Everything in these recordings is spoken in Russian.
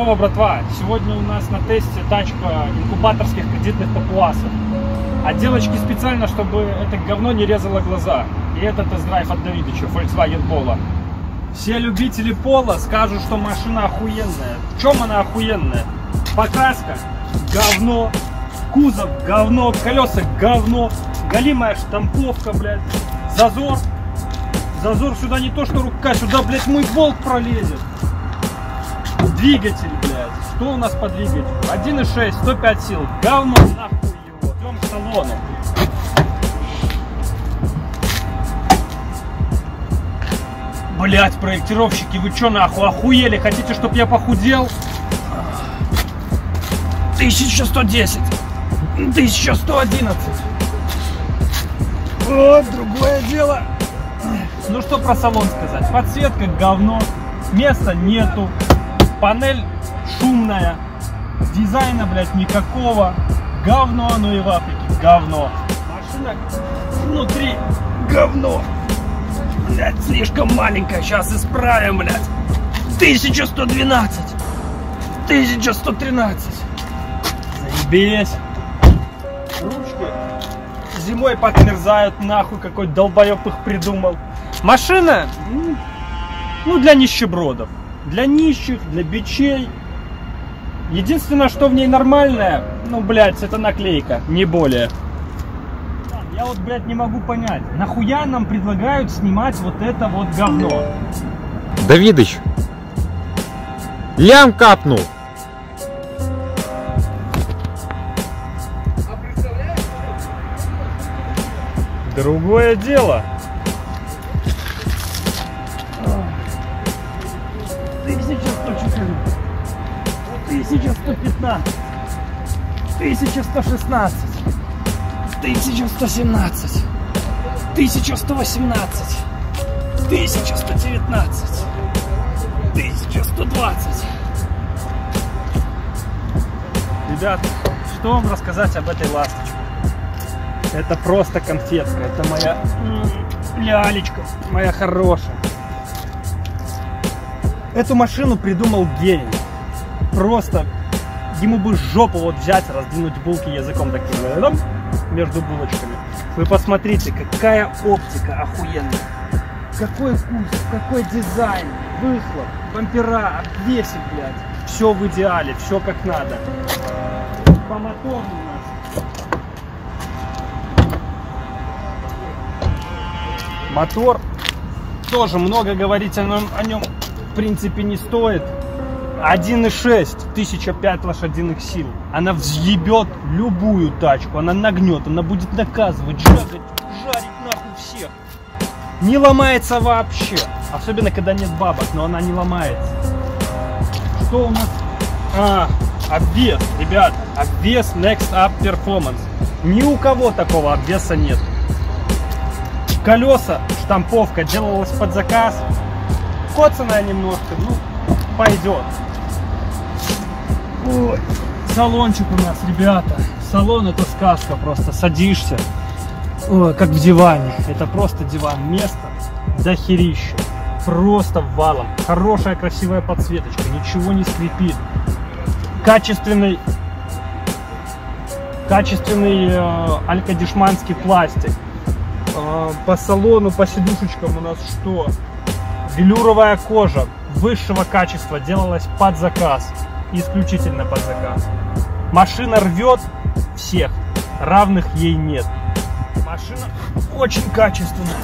Здорово, братва! Сегодня у нас на тесте тачка инкубаторских кредитных папуасов. А девочки специально, чтобы это говно не резало глаза. И это тест-драйв от Давидыча, Volkswagen Polo. Все любители Пола скажут, что машина охуенная. В чем она охуенная? Покраска – говно. Кузов – говно. Колеса – говно. Голимая штамповка, блядь. Зазор. Зазор сюда не то, что рука, сюда, блядь, мой болт пролезет. Двигатель, блядь. Что у нас по двигателю? 1.6, 105 сил. Говно, нахуй его. Трем к салону. Блять, проектировщики, вы чё нахуй охуели? Хотите, чтобы я похудел? 1110. 1111. Вот, другое дело. Ну что про салон сказать? Подсветка говно, места нету, панель шумная, дизайна, блядь, никакого. Говно оно и в Африке, говно. Машина внутри говно. Блядь, слишком маленькая, сейчас исправим, блядь. 1112. 1113. Заебись. Ручки зимой подмерзают, нахуй, какой долбоеб их придумал. Машина, ну, для нищебродов. Для нищих, для бичей. Единственное, что в ней нормальное, ну, блядь, это наклейка, не более. Я вот, блядь, не могу понять, нахуя нам предлагают снимать вот это вот говно? Давидыч, лям капнул. Другое дело. 1114, 1115, 1116, 1117, 1118, 1119, 1120. Ребят, что вам рассказать об этой ласточке? Это просто конфетка, это моя лялечка, моя хорошая. Эту машину придумал гений. Просто ему бы жопу вот взять, раздвинуть булки языком таким ладом, между булочками. Вы посмотрите, какая оптика охуенная. Какой кузов, какой дизайн, выхлоп, бампера, обвесик, блядь. Все в идеале, все как надо. По мотору у нас Мотор тоже много говорить о нем, о нем принципе не стоит. 1.6, 1005 лошадиных сил. Она взъебет любую тачку, она нагнет, она будет наказывать, жагать, жарить нахуй всех. Не ломается вообще. Особенно, когда нет бабок, но она не ломается. Что у нас? А, обвес, ребят. Обвес Next Up Performance. Ни у кого такого обвеса нет. Колеса, штамповка делалась под заказ. Коцаная немножко, ну, пойдет. Ой, салончик у нас, ребята. Салон это сказка просто. Садишься, ой, как в диване. Это просто диван. Место дохерища. Просто валом. Хорошая, красивая подсветочка. Ничего не скрипит. Качественный качественный э, алькадишманский пластик. Э, по салону, по сидушечкам у нас что? Велюровая кожа высшего качества делалась под заказ. Исключительно под заказ. Машина рвет всех. Равных ей нет. Машина очень качественная.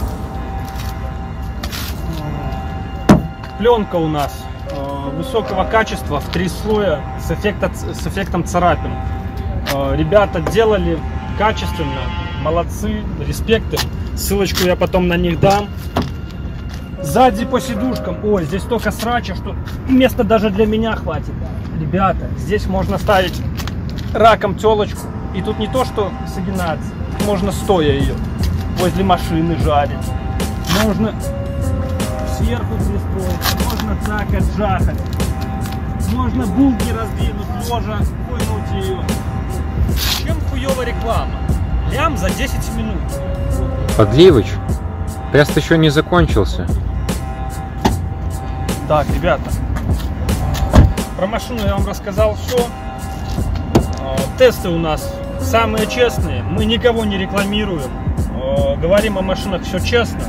Пленка у нас э, высокого качества в три слоя с, эффекта, с эффектом царапин. Э, ребята делали качественно, молодцы, респекты. Ссылочку я потом на них дам. Сзади по сидушкам. Ой, здесь столько срача, что места даже для меня хватит. Ребята, здесь можно ставить раком телочку. И тут не то, что сагинаться, можно стоя ее возле машины жарить. Можно сверху пристроить, можно так отжахать. Можно булки раздвинуть, ложа, вынуть ее. Чем хуевая реклама? Лям за 10 минут. Подливыч, тест еще не закончился. Так, ребята, Про машину я вам рассказал все. Тесты у нас самые честные. Мы никого не рекламируем. Э, Говорим о машинах все честно.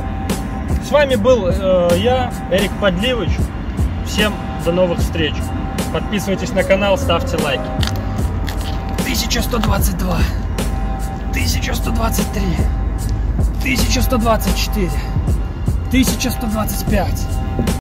С вами был э, я, Эрик Подливыч. Всем до новых встреч. Подписывайтесь на канал, ставьте лайки. 1122, 1123, 1124, 1125.